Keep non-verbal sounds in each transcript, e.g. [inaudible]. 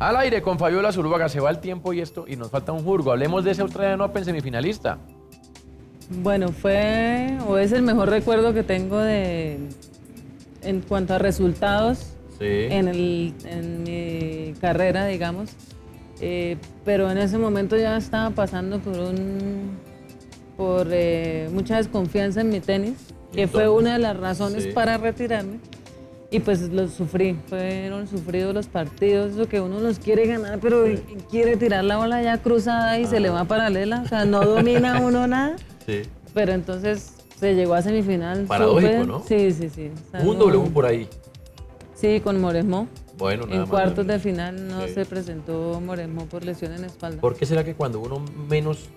Al aire con Fabiola Zuluaga, se va el tiempo y esto, y nos falta un jurgo. Hablemos de ese Australian Open semifinalista. Bueno, fue o es el mejor recuerdo que tengo de en cuanto a resultados en, el, en mi carrera, digamos. Eh, pero en ese momento ya estaba pasando por un por eh, mucha desconfianza en mi tenis, que fue una de las razones para retirarme. Y pues lo sufrí, fueron sufridos los partidos, eso que uno los quiere ganar, pero quiere tirar la bola ya cruzada y se le va paralela, o sea, no domina uno nada. [laughs] Sí. Pero entonces se llegó a semifinal. Paradójico, ¿no? Sí, sí, sí. un W por ahí. Sí, con Moresmo. Bueno, nada En cuartos de final no se presentó Moresmo por lesión en espalda. ¿Por qué será que cuando uno menos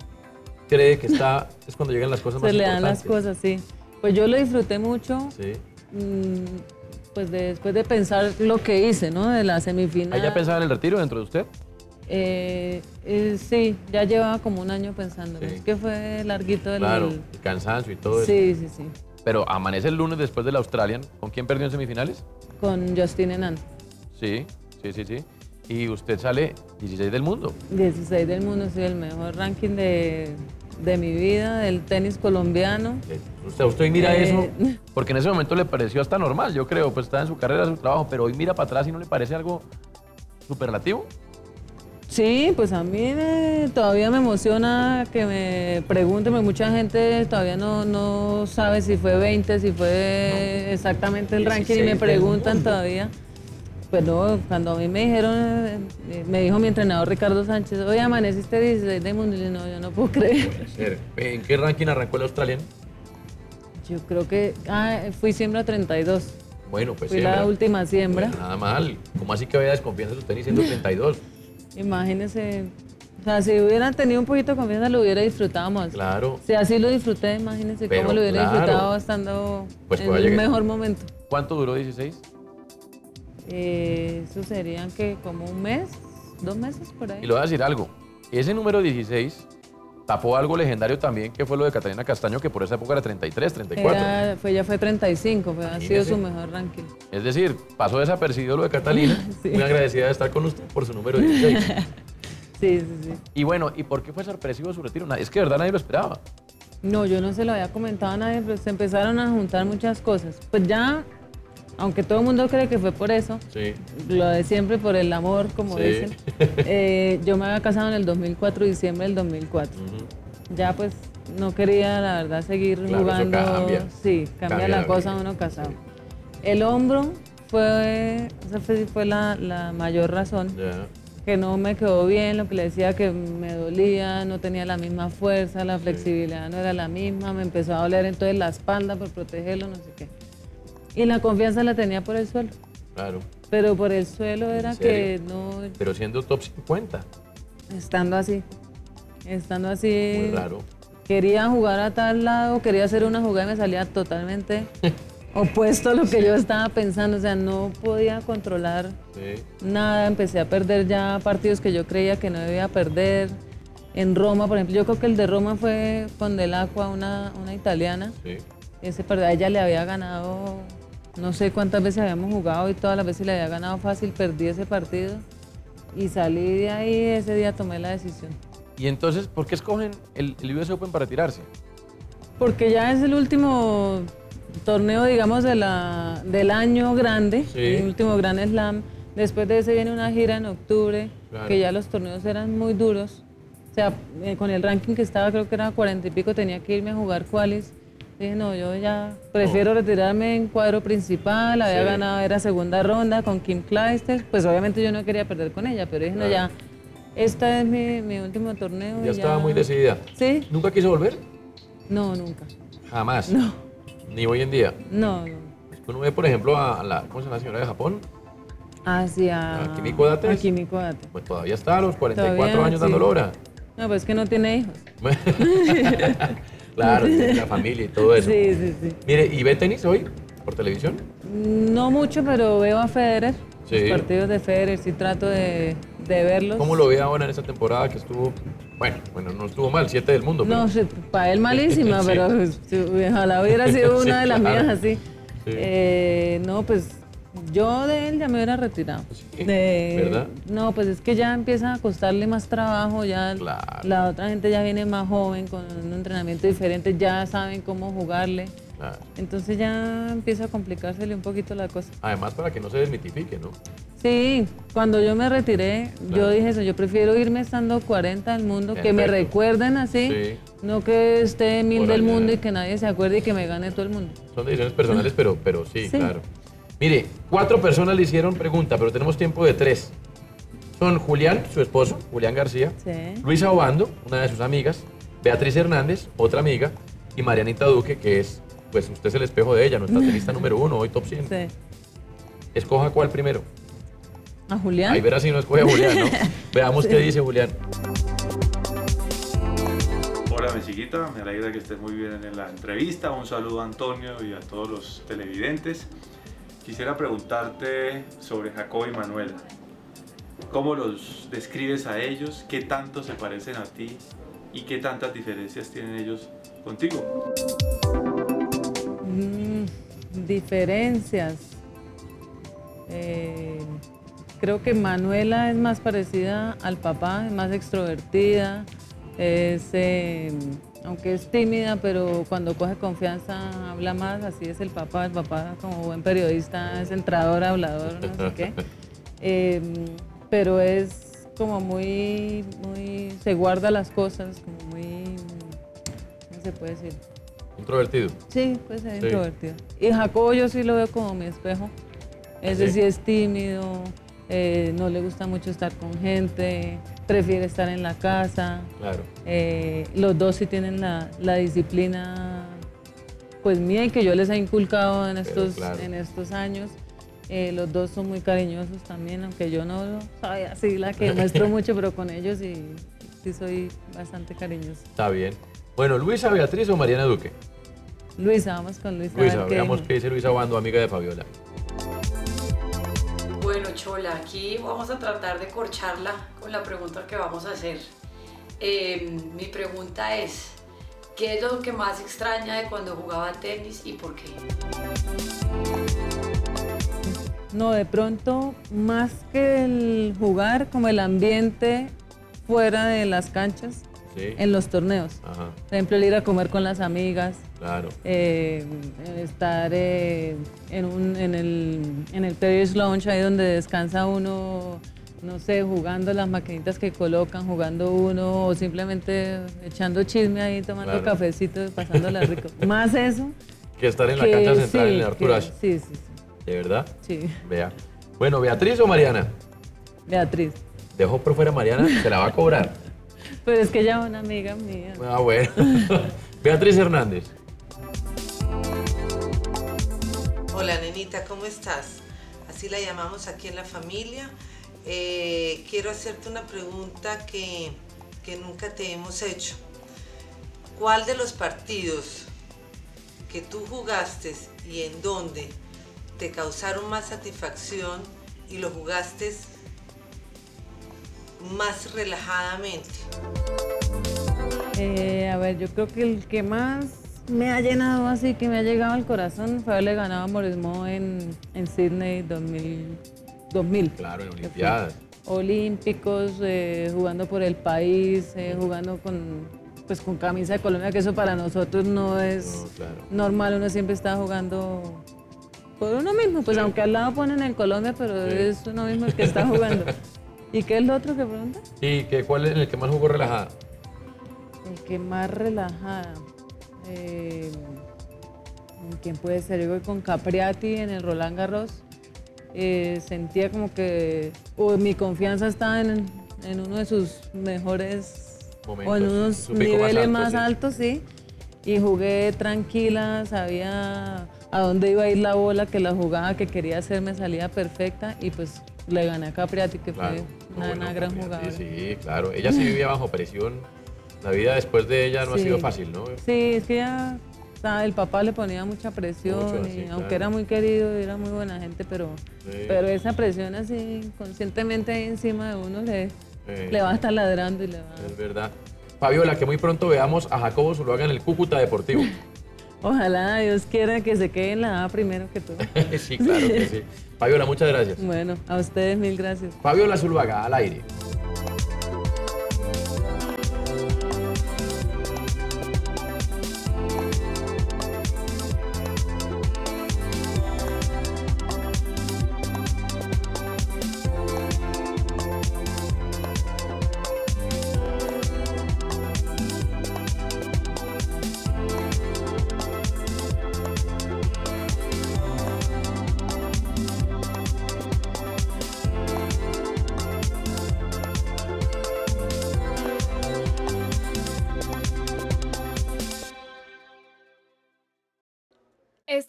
cree que está, es cuando llegan las cosas más? Se le dan las cosas, sí. Pues yo lo disfruté mucho. Sí. Mm, pues después de pensar lo que hice, ¿no? De la semifinal. ¿Ya pensaba en el retiro dentro de usted? Eh, eh, sí, ya llevaba como un año pensando. Es que fue larguito el... Claro, el cansancio y todo eso. Sí, sí, sí. Pero amanece el lunes después de la Australian. ¿Con quién perdió en semifinales? Con Justin Enant. Sí, sí, sí, sí. Y usted sale 16 del mundo. 16 del mundo, sí, el mejor ranking de, de mi vida, del tenis colombiano. Usted, usted mira eh, eso, [laughs] porque en ese momento le pareció hasta normal, yo creo, pues está en su carrera, su trabajo, pero hoy mira para atrás y no le parece algo superlativo. Sí, pues a mí todavía me emociona que me pregunten, porque mucha gente todavía no, no sabe si fue 20, si fue exactamente el ranking y me preguntan todavía. Pues no, cuando a mí me dijeron, eh, me dijo mi entrenador Ricardo Sánchez, oye, amaneciste 16 de mundo. Y no, yo no puedo creer. ¿En qué ranking arrancó el australiano? Yo creo que, ah, fui siembra 32. Bueno, pues Fui la última siembra. nada mal. ¿Cómo así que había desconfianza de usted diciendo 32? [laughs] Imagínese. O sea, si hubieran tenido un poquito de confianza, lo hubiera disfrutado más. Claro. Si así lo disfruté, imagínense cómo lo hubiera disfrutado estando pues en un mejor momento. ¿Cuánto duró 16? Eh, eso serían que como un mes, dos meses por ahí. Y le voy a decir algo. Ese número 16 tapó algo legendario también, que fue lo de Catalina Castaño, que por esa época era 33, 34. fue, ya fue 35, ha sido su mejor ranking. Es decir, pasó desapercibido lo de Catalina. [laughs] Muy agradecida de estar con usted por su número 16. [laughs] sí, sí, sí. Y bueno, ¿y por qué fue sorpresivo su retiro? Es que de verdad nadie lo esperaba. No, yo no se lo había comentado a nadie, pero se empezaron a juntar muchas cosas. Pues ya aunque todo el mundo cree que fue por eso, lo de siempre por el amor, como dicen, [laughs] eh, yo me había casado en el 2004, diciembre del 2004. Ya pues no quería, la verdad, seguir jugando. Sí, cambia, la, cosa uno casado. El hombro fue, esa fue, la, mayor razón. Que no me quedó bien, lo que le decía que me dolía, no tenía la misma fuerza, la flexibilidad no era la misma, me empezó a doler entonces la espalda por protegerlo, no sé qué. Y la confianza la tenía por el suelo. Claro. Pero por el suelo era que no... Pero siendo top 50. Estando así. Estando así. Muy raro. Quería jugar a tal lado, quería hacer una jugada y me salía totalmente [laughs] opuesto a lo que yo estaba pensando. O sea, no podía controlar nada. Empecé a perder ya partidos que yo creía que no debía perder. En Roma, por ejemplo, yo creo que el de Roma fue con Del Aqua, una, una italiana. Sí. Ese a ella le había ganado no sé cuántas veces habíamos jugado y todas las veces le había ganado fácil, perdí ese partido y salí de ahí, ese día tomé la decisión. ¿Y entonces por qué escogen el, el US Open para tirarse? Porque ya es el último torneo, digamos, de la, del año grande, el último Grand Slam. Después de ese viene una gira en octubre, que ya los torneos eran muy duros. O sea, eh, con el ranking que estaba, creo que era cuarenta y pico, tenía que irme a jugar qualis Dije, no, yo ya prefiero retirarme en cuadro principal, había ganado, era segunda ronda con Kim Clijsters, pues obviamente yo no quería perder con ella, pero dije, no, ya, este es mi, último torneo. Ya, estaba muy decidida. ¿Sí? ¿Nunca quiso volver? No, nunca. ¿Jamás? No. ¿Ni hoy en día? No, no. Uno ve, por ejemplo, a la, ¿cómo se llama la señora de Japón? Ah, sí, a... ¿A Kimiko Date? A Kimiko Date. Pues todavía está a los 44 años dando lora. No, pues es que no tiene hijos. [laughs] [laughs] Claro, la familia y todo eso. Sí, sí, sí. Mire, ¿y ve tenis hoy por televisión? No mucho, pero veo a Federer. Los partidos de Federer sí trato de, verlos. ¿Cómo lo ve ahora en esta temporada que estuvo, bueno, bueno, no estuvo mal, siete del mundo? No, para él malísima, [laughs] pero ojalá hubiera sido una de las [laughs] mías así. Eh, no, pues yo de él ya me hubiera retirado. ¿Verdad? No, pues es que ya empieza a costarle más trabajo, ya la otra gente ya viene más joven, con un entrenamiento diferente, ya saben cómo jugarle. Entonces ya empieza a complicársele un poquito la cosa. Además, para que no se desmitifique, ¿no? Sí, cuando yo me retiré, yo dije eso, yo prefiero irme estando 40 del mundo, que me recuerden así, no que esté mil del mundo y que nadie se acuerde y que me gane todo el mundo. Son decisiones personales, pero, pero sí, claro. Mire, cuatro personas le hicieron pregunta, pero tenemos tiempo de tres. Son Julián, su esposo, Julián García, Luisa Obando, una de sus amigas, Beatriz Hernández, otra amiga, y Marianita Duque, que es pues usted es el espejo de ella, nuestra tenista [laughs] número uno, hoy top 100. Sí. Escoja cuál primero. ¿A Julián? Ahí verá si no escoge a Julián, ¿no? [laughs] Veamos qué dice Julián. Hola, Mesiguita. Me alegra que estés muy bien en la entrevista. Un saludo a Antonio y a todos los televidentes. Quisiera preguntarte sobre Jacob y Manuela. ¿Cómo los describes a ellos? ¿Qué tanto se parecen a ti? ¿Y qué tantas diferencias tienen ellos contigo? Mm, diferencias. Eh, creo que Manuela es más parecida al papá, es más extrovertida, es, em, aunque es tímida, pero cuando coge confianza habla más, así es el papá, el papá como buen periodista es entrador, hablador, no sé qué. [laughs] Em, pero es como muy, muy, se guarda las cosas, como muy, ¿cómo se puede decir? ¿Introvertido? Sí, puede ser introvertido. Y Jacobo yo sí lo veo como mi espejo. Ese sí, es tímido, eh, no le gusta mucho estar con gente, prefiere estar en la casa. Claro. Eh, los dos sí tienen la, disciplina pues mía y que yo les he inculcado en estos, en estos años. Eh, los dos son muy cariñosos también, aunque yo no soy así la que [laughs] muestro mucho, pero con ellos sí, sí soy bastante cariñoso. Está bien. Bueno, Luisa Beatriz o Mariana Duque. Luisa, vamos con Luisa. Luisa, veamos qué dice Luisa Bando, amiga de Fabiola. Bueno, Chola, aquí vamos a tratar de corcharla con la pregunta que vamos a hacer. Em, mi pregunta es, ¿qué es lo que más extraña de cuando jugaba tenis y por qué? No, de pronto, más que el jugar, como el ambiente fuera de las canchas, en los torneos. Por ejemplo, el ir a comer con las amigas. Claro. Eh, estar eh, en, un, en, el, en el Terry's Lounge, ahí donde descansa uno, no sé, jugando las maquinitas que colocan, jugando uno, o simplemente echando chisme ahí, tomando claro. cafecito, pasándola rico. [laughs] Más eso. Que estar en la cancha central en el Sí, sí, sí. ¿De verdad? Sí. Vea. Bueno, ¿Beatriz o Mariana? Beatriz. Dejo por fuera a Mariana, se la va a cobrar. [laughs] Pero es que ella es una amiga mía. Ah, bueno. [laughs] Beatriz Hernández. Hola, nenita, ¿cómo estás? Así la llamamos aquí en la familia. Eh, quiero hacerte una pregunta que, que nunca te hemos hecho. ¿Cuál de los partidos que tú jugaste y en dónde te causaron más satisfacción y lo jugaste más relajadamente? Eh, a ver, yo creo que el que más me ha llenado así, que me ha llegado al corazón, fue haberle ganado a Morismo en, en Sydney 2000, 2000. Claro, en Olimpiadas. Olímpicos, eh, jugando por el país, eh, jugando con, pues, con camisa de Colombia, que eso para nosotros no es normal, uno siempre está jugando por uno mismo, pues aunque al lado ponen el Colombia, pero es uno mismo el que está jugando. ¿Y qué es lo otro que pregunta? Sí, que ¿cuál es el que más jugó relajada? El que más relajada. Eh, ¿Quién puede ser? Yo voy con Capriati en el Roland Garros. Eh, sentía como que mi confianza estaba en, uno de sus mejores Momentos, o en unos niveles más altos, sí. Y jugué tranquila, sabía a dónde iba a ir la bola, que la jugada que quería hacer me salía perfecta y pues le gané a Capriati, que fue una, gran jugada. Sí, claro. Ella sí vivía bajo presión. La vida después de ella no ha sido fácil, ¿no? Sí, es que estaba, el papá le ponía mucha presión, y aunque era muy querido, era muy buena gente, pero, pero esa presión así conscientemente encima de uno le, le va a estar ladrando y le va Es verdad. Fabiola, que muy pronto veamos a Jacobo Zuluaga en el Cúcuta Deportivo. [laughs] Ojalá Dios quiera que se quede en la A primero que todo. [laughs] sí, claro que sí. Fabiola, muchas gracias. Bueno, a ustedes mil gracias. Fabiola Zuluaga, al aire.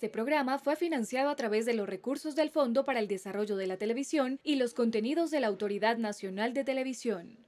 Este programa fue financiado a través de los recursos del Fondo para el Desarrollo de la Televisión y los contenidos de la Autoridad Nacional de Televisión.